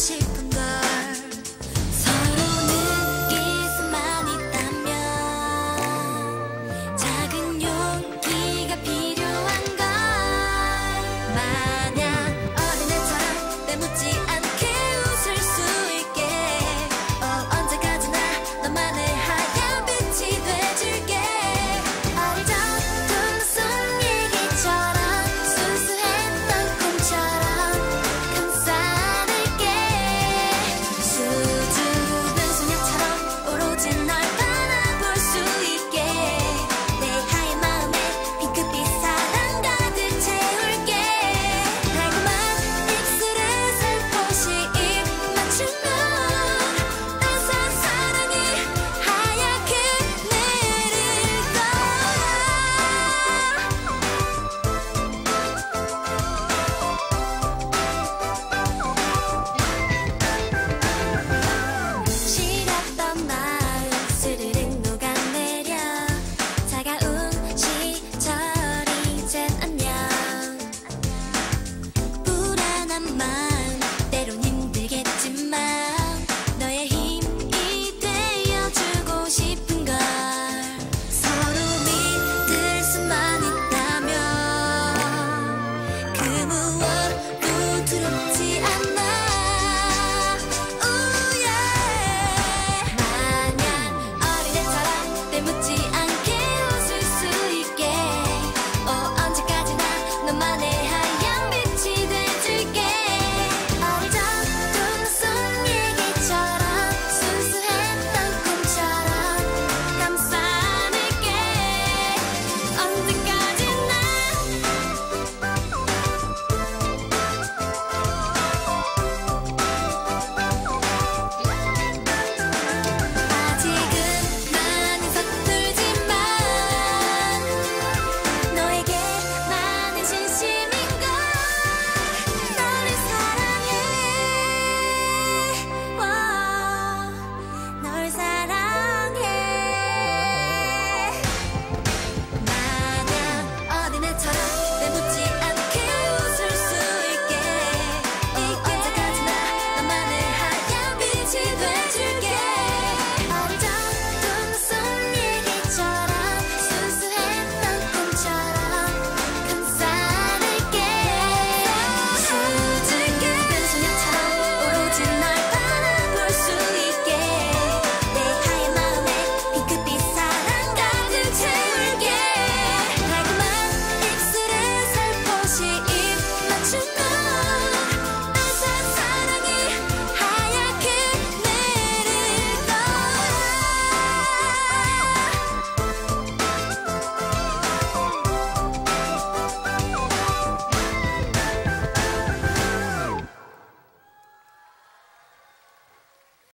she